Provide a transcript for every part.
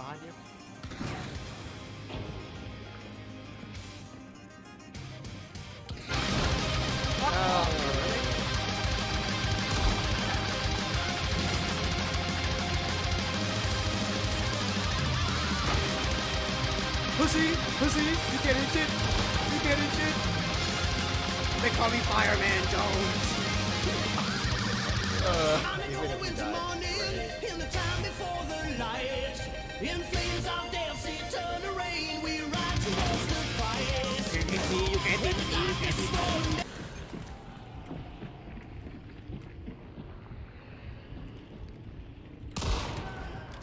behind oh. you. Pussy! Pussy! You can't hit shit! You can't hit shit! They call me Fireman Jones! uh,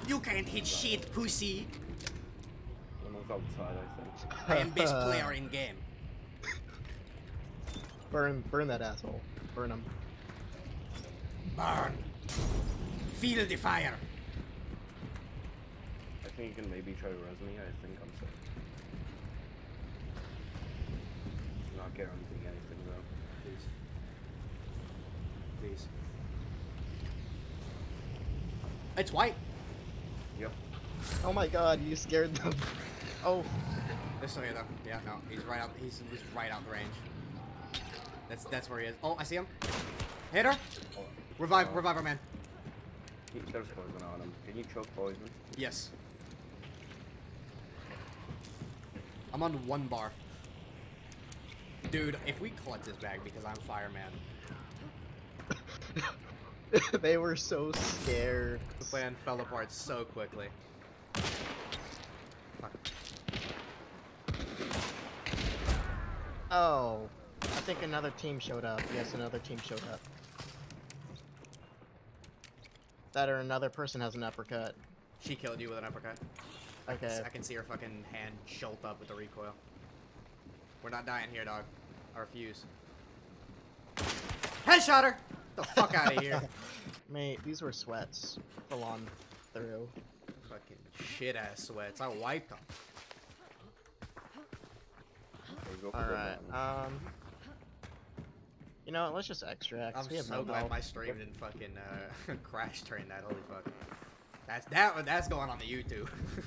You can't hit shit, pussy. Someone's outside, I think. I am best player in game. Burn, burn that asshole. Burn him. Burn. Feel the fire. I think you can maybe try to res me. I think I'm safe. Not guaranteeing anything though. Please. Please. It's white. Yep. Oh my god, you scared them. Oh, This way though. Yeah, no, he's right out. He's, he's right out the range. That's that's where he is. Oh, I see him. Hit her. Oh, Revive, uh, revive our man. he- There's poison on him. Can you choke poison? Yes. I'm on one bar. Dude, if we clutch this bag because I'm fireman, they were so scared. the plan fell apart so quickly. Fuck. Oh, I think another team showed up. Yes, another team showed up. That or another person has an uppercut. She killed you with an uppercut. Okay. I can see her fucking hand jolt up with the recoil. We're not dying here, dog. I refuse. Headshot her! The fuck out of here. Mate, these were sweats. Full on through. Fucking shit ass sweats. I wiped them. Okay, go for the Alright, um. You know what, let's just extract. I'm we have so no glad help. my stream didn't fucking uh, crash during that. Holy fuck. That's that. That's going on the YouTube.